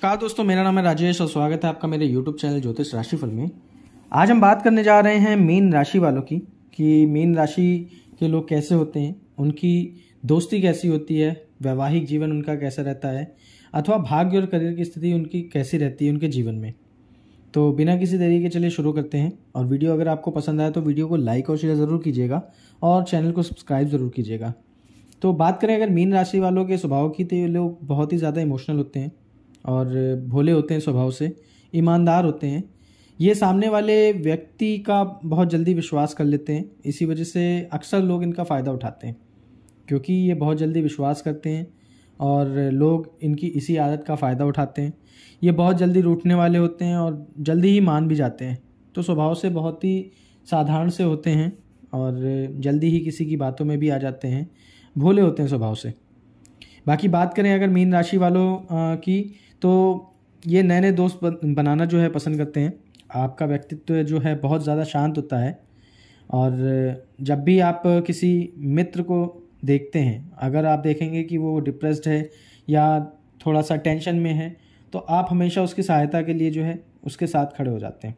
नमस्कार दोस्तों, मेरा नाम है राजेश और स्वागत है आपका मेरे यूट्यूब चैनल ज्योतिष राशिफल में। आज हम बात करने जा रहे हैं मीन राशि वालों की, कि मीन राशि के लोग कैसे होते हैं, उनकी दोस्ती कैसी होती है, वैवाहिक जीवन उनका कैसा रहता है, अथवा भाग्य और करियर की स्थिति उनकी कैसी रहती है उनके जीवन में। तो बिना किसी देरी के चलिए शुरू करते हैं, और वीडियो अगर आपको पसंद आए तो वीडियो को लाइक और शेयर ज़रूर कीजिएगा, और चैनल को सब्सक्राइब ज़रूर कीजिएगा। तो बात करें अगर मीन राशि वालों के स्वभाव की तो ये लोग बहुत ही ज़्यादा इमोशनल होते हैं और भोले होते हैं स्वभाव से, ईमानदार होते हैं। ये सामने वाले व्यक्ति का बहुत जल्दी विश्वास कर लेते हैं। इसी वजह से अक्सर लोग इनका फ़ायदा उठाते हैं, क्योंकि ये बहुत जल्दी विश्वास करते हैं और लोग इनकी इसी आदत का फ़ायदा उठाते हैं। ये बहुत जल्दी रूठने वाले होते हैं और जल्दी ही मान भी जाते हैं। तो स्वभाव से बहुत ही साधारण से होते हैं और जल्दी ही किसी की बातों में भी आ जाते हैं। भोले होते हैं स्वभाव से। बाकी बात करें अगर मीन राशि वालों की तो ये नए नए दोस्त बनाना जो है पसंद करते हैं। आपका व्यक्तित्व जो है बहुत ज़्यादा शांत होता है और जब भी आप किसी मित्र को देखते हैं, अगर आप देखेंगे कि वो डिप्रेस्ड है या थोड़ा सा टेंशन में है तो आप हमेशा उसकी सहायता के लिए जो है उसके साथ खड़े हो जाते हैं।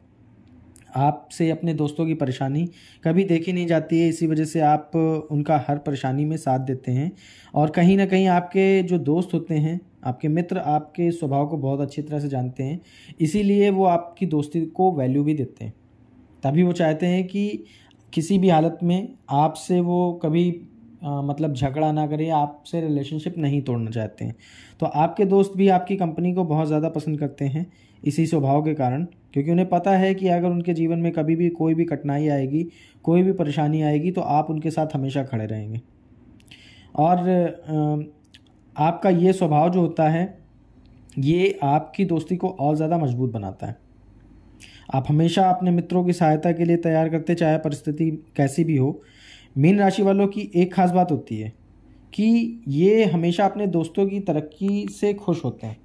आपसे अपने दोस्तों की परेशानी कभी देखी नहीं जाती है, इसी वजह से आप उनका हर परेशानी में साथ देते हैं। और कहीं ना कहीं आपके जो दोस्त होते हैं आपके मित्र आपके स्वभाव को बहुत अच्छी तरह से जानते हैं इसीलिए वो आपकी दोस्ती को वैल्यू भी देते हैं। तभी वो चाहते हैं कि किसी भी हालत में आपसे वो कभी आ, मतलब झगड़ा ना करें आपसे रिलेशनशिप नहीं तोड़ना चाहते हैं। तो आपके दोस्त भी आपकी कंपनी को बहुत ज़्यादा पसंद करते हैं इसी स्वभाव के कारण क्योंकि उन्हें पता है कि अगर उनके जीवन में कभी भी कोई भी कठिनाई आएगी कोई भी परेशानी आएगी तो आप उनके साथ हमेशा खड़े रहेंगे। और आपका ये स्वभाव जो होता है, ये आपकी दोस्ती को और ज़्यादा मज़बूत बनाता है। आप हमेशा अपने मित्रों की सहायता के लिए तैयार करते, चाहे परिस्थिति कैसी भी हो, मीन राशि वालों की एक खास बात होती है कि ये हमेशा अपने दोस्तों की तरक्की से खुश होते हैं।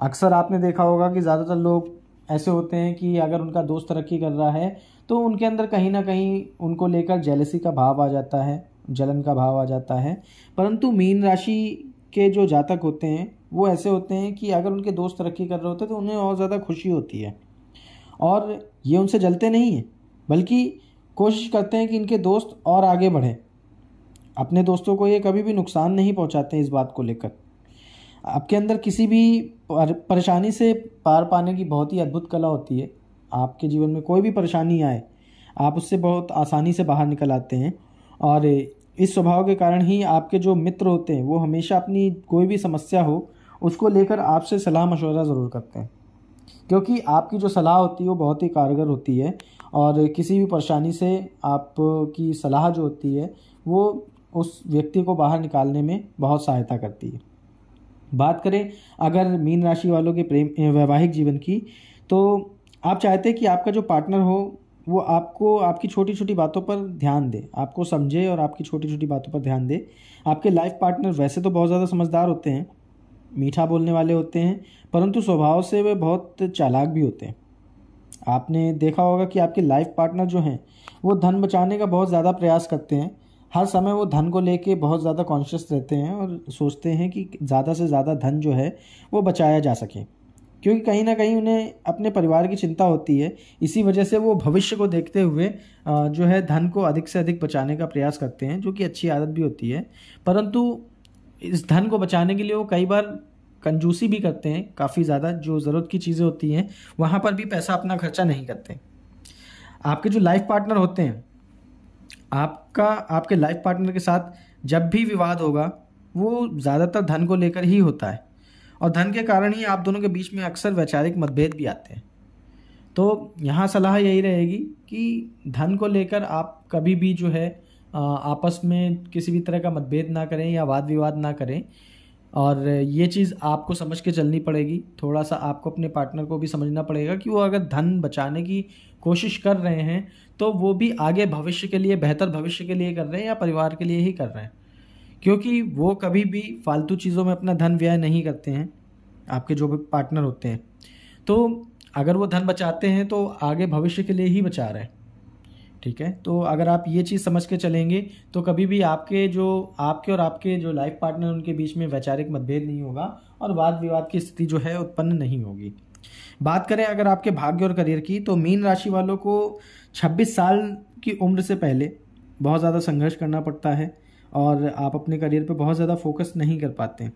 अक्सर आपने देखा होगा कि ज़्यादातर लोग ऐसे होते हैं कि अगर उनका दोस्त तरक्की कर रहा है तो उनके अंदर कहीं ना कहीं उनको लेकर जेलसी का भाव आ जाता है, जलन का भाव आ जाता है। परंतु मीन राशि के जो जातक होते हैं, वो ऐसे होते हैं कि अगर उनके दोस्त तरक्की कर रहे होते हैं तो उन्हें और ज़्यादा खुशी होती है। और ये उनसे जलते नहीं हैं, बल्कि कोशिश करते हैं कि इनके दोस्त और आगे बढ़ें। अपने दोस्तों को ये कभी भी नुकसान नहीं पहुंचाते इस बात को लेकर। आपके अंदर किसी भी परेशानी से पार पाने की बहुत ही अद्भुत कला होती है। आपके जीवन में कोई भी परेशानी आए, आप उससे बहुत आसानी से बाहर निकल आते हैं। और इस स्वभाव के कारण ही आपके जो मित्र होते हैं, वो हमेशा अपनी कोई भी समस्या हो, उसको लेकर आपसे सलाह मशवरा ज़रूर करते हैं। क्योंकि आपकी जो सलाह होती है, वो बहुत ही कारगर होती है और किसी भी परेशानी से आपकी सलाह जो होती है, वो उस व्यक्ति को बाहर निकालने में बहुत सहायता करती है। बात करें अगर मीन राशि वालों के प्रेम वैवाहिक जीवन की तो आप चाहते हैं कि आपका जो पार्टनर हो वो आपको, आपकी छोटी छोटी बातों पर ध्यान दे। आपको समझे और आपकी छोटी छोटी बातों पर ध्यान दे। आपके लाइफ पार्टनर वैसे तो बहुत ज़्यादा समझदार होते हैं, मीठा बोलने वाले होते हैं, परंतु स्वभाव से वे बहुत चालाक भी होते हैं। आपने देखा होगा कि आपके लाइफ पार्टनर जो हैं, वो धन बचाने का बहुत ज़्यादा प्रयास करते हैं। हर समय वो धन को लेके बहुत ज़्यादा कॉन्शियस रहते हैं और सोचते हैं कि ज़्यादा से ज़्यादा धन जो है, वो बचाया जा सके। क्योंकि कहीं ना कहीं उन्हें अपने परिवार की चिंता होती है। इसी वजह से वो भविष्य को देखते हुए जो है धन को अधिक से अधिक बचाने का प्रयास करते हैं, जो कि अच्छी आदत भी होती है। परंतु इस धन को बचाने के लिए वो कई बार कंजूसी भी करते हैं, काफ़ी ज़्यादा जो ज़रूरत की चीज़ें होती हैं, वहाँ पर भी पैसा अपना खर्चा नहीं करते। आपके जो लाइफ पार्टनर होते हैं, आपका, आपके लाइफ पार्टनर के साथ जब भी विवाद होगा, वो ज़्यादातर धन को लेकर ही होता है। और धन के कारण ही आप दोनों के बीच में अक्सर वैचारिक मतभेद भी आते हैं। तो यहाँ सलाह यही रहेगी कि धन को लेकर आप कभी भी जो है आपस में किसी भी तरह का मतभेद ना करें या वाद विवाद ना करें। और ये चीज़ आपको समझ के चलनी पड़ेगी। थोड़ा सा आपको अपने पार्टनर को भी समझना पड़ेगा कि वो अगर धन बचाने की कोशिश कर रहे हैं तो वो भी आगे भविष्य के लिए, बेहतर भविष्य के लिए कर रहे हैं या परिवार के लिए ही कर रहे हैं। क्योंकि वो कभी भी फालतू चीज़ों में अपना धन व्यय नहीं करते हैं, आपके जो भी पार्टनर होते हैं। तो अगर वो धन बचाते हैं तो आगे भविष्य के लिए ही बचा रहे हैं। ठीक है? तो अगर आप ये चीज़ समझ के चलेंगे तो कभी भी आपके जो, आपके और आपके जो लाइफ पार्टनर उनके बीच में वैचारिक मतभेद नहीं होगा और वाद विवाद की स्थिति जो है उत्पन्न नहीं होगी। बात करें अगर आपके भाग्य और करियर की तो मीन राशि वालों को 26 साल की उम्र से पहले बहुत ज़्यादा संघर्ष करना पड़ता है। और आप अपने करियर पे बहुत ज़्यादा फोकस नहीं कर पाते।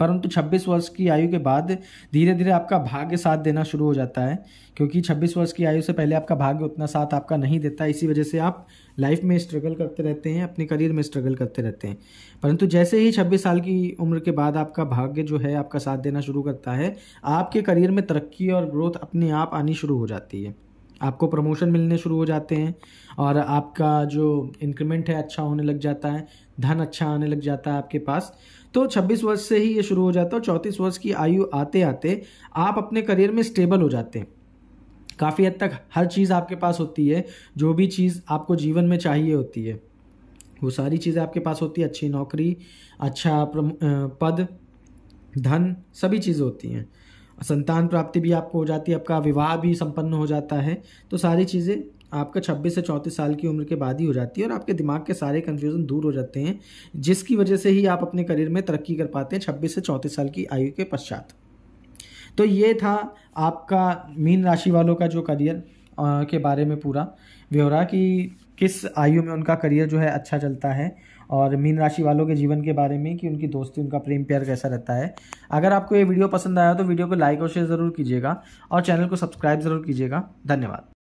परंतु 26 वर्ष की आयु के बाद धीरे धीरे आपका भाग्य साथ देना शुरू हो जाता है, क्योंकि 26 वर्ष की आयु से पहले आपका भाग्य उतना साथ आपका नहीं देता। इसी वजह से आप लाइफ में स्ट्रगल करते रहते हैं, अपने करियर में स्ट्रगल करते रहते हैं। परंतु जैसे ही 26 साल की उम्र के बाद आपका भाग्य जो है, आपका साथ देना शुरू करता है, आपके करियर में तरक्की और ग्रोथ अपने आप आनी शुरू हो जाती है। आपको प्रमोशन मिलने शुरू हो जाते हैं और आपका जो इंक्रीमेंट है अच्छा होने लग जाता है, धन अच्छा आने लग जाता है आपके पास। तो 26 वर्ष से ही ये शुरू हो जाता है और चौंतीस वर्ष की आयु आते आते आप अपने करियर में स्टेबल हो जाते हैं। काफ़ी हद तक हर चीज़ आपके पास होती है, जो भी चीज़ आपको जीवन में चाहिए होती है। वो सारी चीज़ें आपके पास होती है, अच्छी नौकरी अच्छा पद, धन, सभी चीज़ें होती हैं। संतान प्राप्ति भी आपको हो जाती है, आपका विवाह भी संपन्न हो जाता है तो सारी चीज़ें आपका 26 से 34 साल की उम्र के बाद ही हो जाती है और आपके दिमाग के सारे कन्फ्यूज़न दूर हो जाते हैं, जिसकी वजह से ही आप अपने करियर में तरक्की कर पाते हैं 26 से 34 साल की आयु के पश्चात। तो ये था आपका मीन राशि वालों का जो करियर के बारे में पूरा। ब्यौरा कि किस आयु में उनका करियर जो है अच्छा चलता है और मीन राशि वालों के जीवन के बारे में कि उनकी दोस्ती, उनका प्रेम प्यार कैसा रहता है। अगर आपको ये वीडियो पसंद आया तो वीडियो को लाइक और शेयर ज़रूर कीजिएगा और चैनल को सब्सक्राइब ज़रूर कीजिएगा। धन्यवाद।